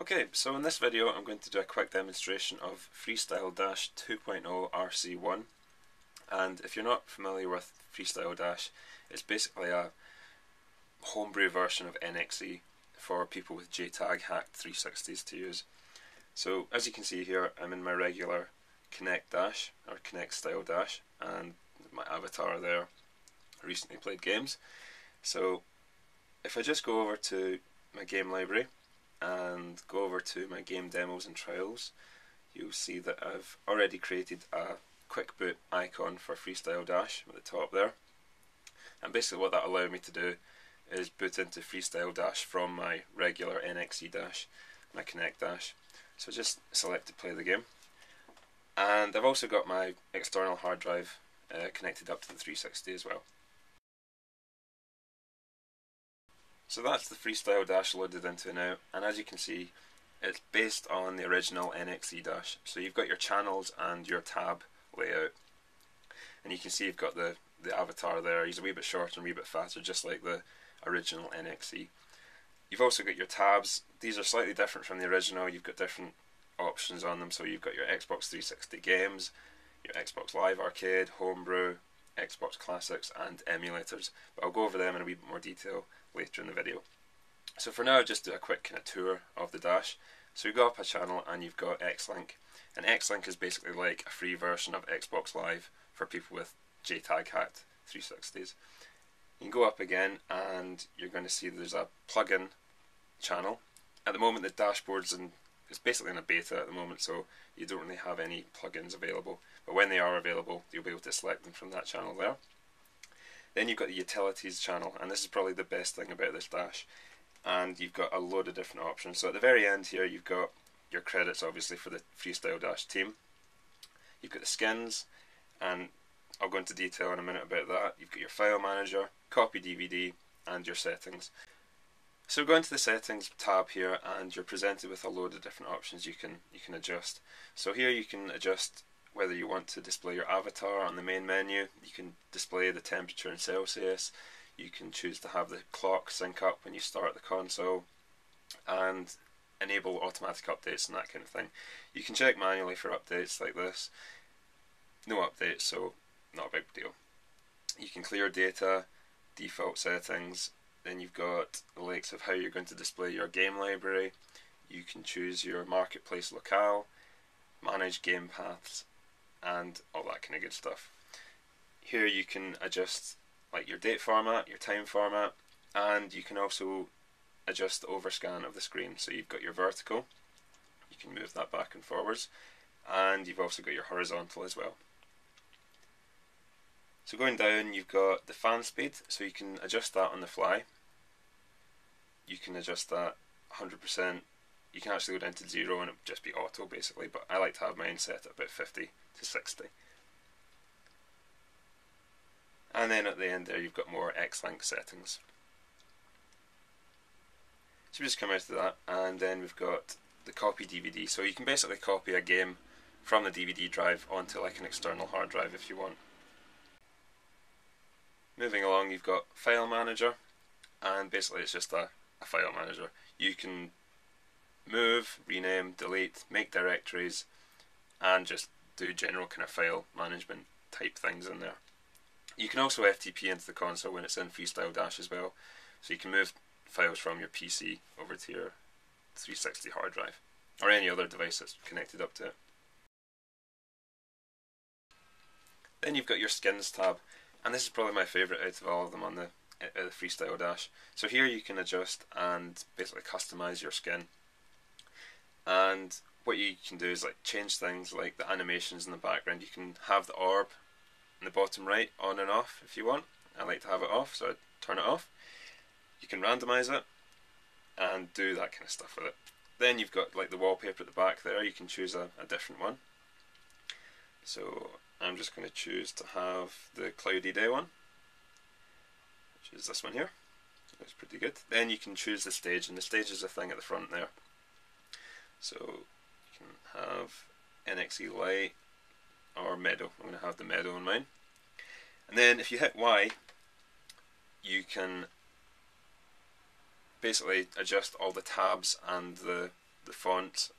Okay, so in this video I'm going to do a quick demonstration of Freestyle Dash 2.0 RC1 and if you're not familiar with Freestyle Dash it's basically a homebrew version of NXE for people with JTAG hacked 360s to use. So as you can see here I'm in my regular Kinect Dash or Kinect style Dash and my avatar there recently played games. So if I just go over to my game library and go over to my game demos and trials, you'll see that I've already created a quick boot icon for Freestyle Dash at the top there. And basically what that allowed me to do is boot into Freestyle Dash from my regular NXE Dash, my Kinect Dash. So just select to play the game. And I've also got my external hard drive uh, connected up to the 360 as well. So that's the Freestyle Dash loaded into now, and as you can see, it's based on the original NXE Dash. So you've got your channels and your tab layout, and you can see you've got the, the avatar there. He's a wee bit shorter and a wee bit faster, just like the original NXE. You've also got your tabs. These are slightly different from the original. You've got different options on them. So you've got your Xbox 360 games, your Xbox Live Arcade, Homebrew, Xbox Classics, and emulators. But I'll go over them in a wee bit more detail later in the video. So for now, just do a quick kind of tour of the Dash. So you go up a channel and you've got Xlink, and Xlink is basically like a free version of Xbox Live for people with JTAG hacked 360s. You can go up again and you're going to see there's a plugin channel. At the moment the dashboard's in, it's basically in a beta at the moment so you don't really have any plugins available. But when they are available you'll be able to select them from that channel there. Then you've got the utilities channel, and this is probably the best thing about this dash. And you've got a load of different options. So at the very end here, you've got your credits, obviously, for the Freestyle Dash team. You've got the skins, and I'll go into detail in a minute about that. You've got your file manager, copy DVD, and your settings. So go into the settings tab here, and you're presented with a load of different options you can you can adjust. So here you can adjust whether you want to display your avatar on the main menu, you can display the temperature in Celsius, you can choose to have the clock sync up when you start the console, and enable automatic updates and that kind of thing. You can check manually for updates like this. No updates, so not a big deal. You can clear data, default settings, then you've got the likes of how you're going to display your game library. You can choose your marketplace locale, manage game paths, and all that kind of good stuff. Here you can adjust like your date format, your time format, and you can also adjust the overscan of the screen. So you've got your vertical, you can move that back and forwards, and you've also got your horizontal as well. So going down, you've got the fan speed, so you can adjust that on the fly. You can adjust that 100%. You can actually go down to zero and it just be auto basically, but I like to have mine set at about 50 to 60. And then at the end there you've got more Xlink settings. So we just come out of that and then we've got the copy DVD. So you can basically copy a game from the DVD drive onto like an external hard drive if you want. Moving along you've got File Manager and basically it's just a, a file manager. You can move, rename, delete, make directories and just do general kind of file management type things in there. You can also FTP into the console when it's in Freestyle Dash as well, so you can move files from your PC over to your 360 hard drive or any other device that's connected up to it. Then you've got your skins tab, and this is probably my favourite out of all of them on the, uh, the Freestyle Dash. So here you can adjust and basically customize your skin. And what you can do is like change things like the animations in the background. You can have the orb in the bottom right on and off if you want. I like to have it off, so I turn it off. You can randomize it and do that kind of stuff with it. Then you've got like the wallpaper at the back there. You can choose a, a different one. So I'm just going to choose to have the cloudy day one, which is this one here. It's pretty good. Then you can choose the stage, and the stage is a thing at the front there. So you can have NXE Light or Meadow. I'm going to have the Meadow in mine. And then if you hit Y, you can basically adjust all the tabs and the, the font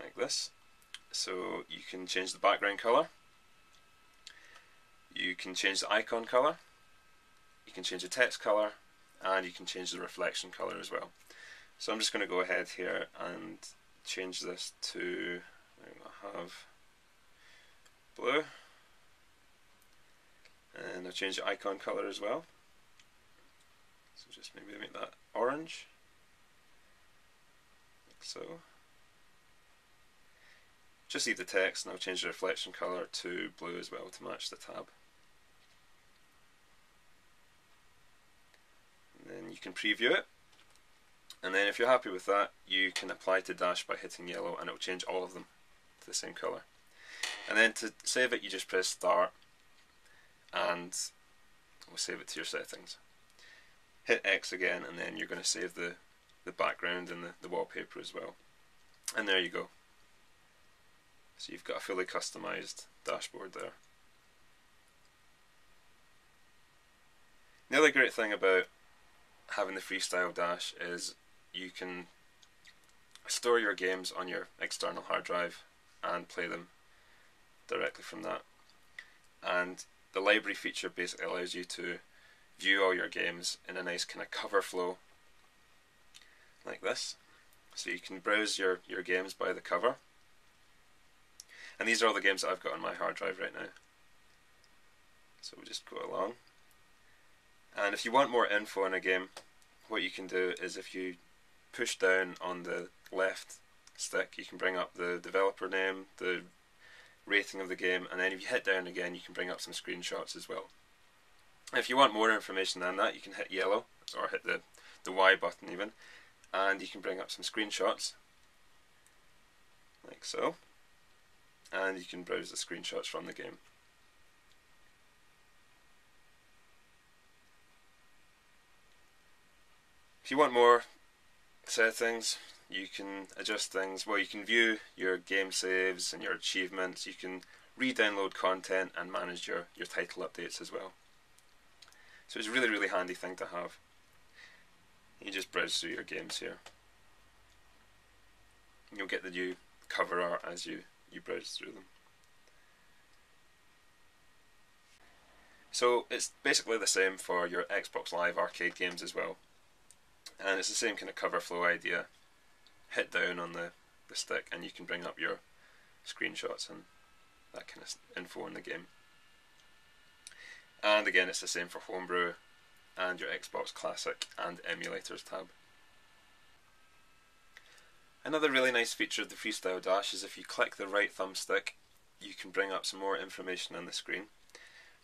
like this. So you can change the background color. You can change the icon color. You can change the text color and you can change the reflection color as well. So I'm just going to go ahead here and change this to I have blue. And I'll change the icon color as well. So just maybe make that orange. Like so. Just leave the text and I'll change the reflection color to blue as well to match the tab. And then you can preview it and then if you're happy with that you can apply to dash by hitting yellow and it will change all of them to the same color and then to save it you just press start and we'll save it to your settings. Hit X again and then you're going to save the, the background and the, the wallpaper as well. And there you go. So you've got a fully customized dashboard there. The other great thing about having the freestyle dash is you can store your games on your external hard drive and play them directly from that. And the library feature basically allows you to view all your games in a nice kind of cover flow like this. So you can browse your, your games by the cover. And these are all the games that I've got on my hard drive right now. So we'll just go along. And if you want more info on a game, what you can do is if you push down on the left stick, you can bring up the developer name, the rating of the game, and then if you hit down again, you can bring up some screenshots as well. If you want more information than that, you can hit yellow, or hit the, the Y button even, and you can bring up some screenshots, like so, and you can browse the screenshots from the game. If you want more settings, you can adjust things. Well, you can view your game saves and your achievements. You can re-download content and manage your, your title updates as well. So it's a really, really handy thing to have. You just browse through your games here. You'll get the new cover art as you, you browse through them. So it's basically the same for your Xbox Live arcade games as well. And it's the same kind of cover flow idea hit down on the, the stick and you can bring up your screenshots and that kind of info in the game. And again, it's the same for Homebrew and your Xbox Classic and Emulators tab. Another really nice feature of the Freestyle Dash is if you click the right thumbstick, you can bring up some more information on the screen.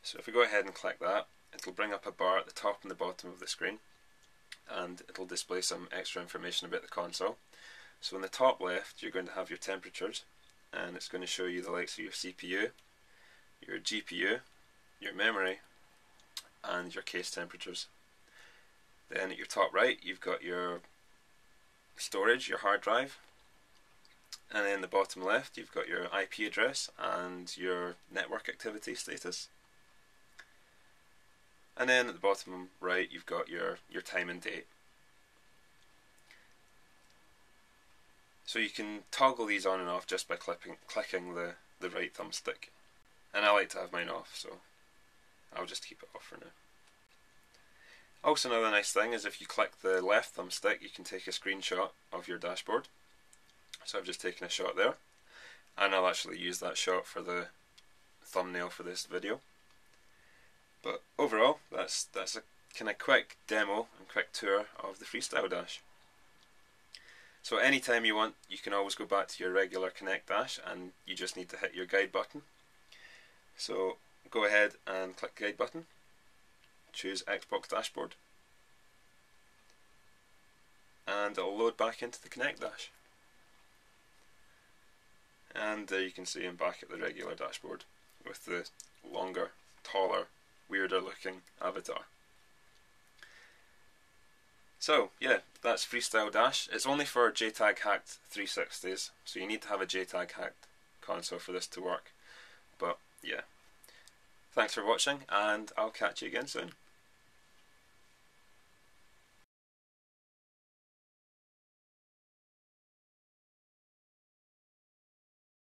So if we go ahead and click that, it'll bring up a bar at the top and the bottom of the screen and it'll display some extra information about the console. So in the top left you're going to have your temperatures and it's going to show you the likes of your CPU, your GPU, your memory and your case temperatures. Then at your top right you've got your storage, your hard drive and then the bottom left you've got your IP address and your network activity status. And then at the bottom right you've got your, your time and date. So you can toggle these on and off just by clipping, clicking the, the right thumbstick. And I like to have mine off, so I'll just keep it off for now. Also another nice thing is if you click the left thumbstick you can take a screenshot of your dashboard. So I've just taken a shot there and I'll actually use that shot for the thumbnail for this video. But overall that's that's a kind of quick demo and quick tour of the Freestyle Dash. So anytime you want, you can always go back to your regular Kinect Dash and you just need to hit your guide button. So go ahead and click guide button, choose Xbox Dashboard and it'll load back into the Kinect Dash. And there you can see I'm back at the regular dashboard with the longer, taller, weirder looking avatar. So, yeah, that's Freestyle Dash. It's only for JTAG hacked 360s, so you need to have a JTAG hacked console for this to work. But, yeah. Thanks for watching, and I'll catch you again soon.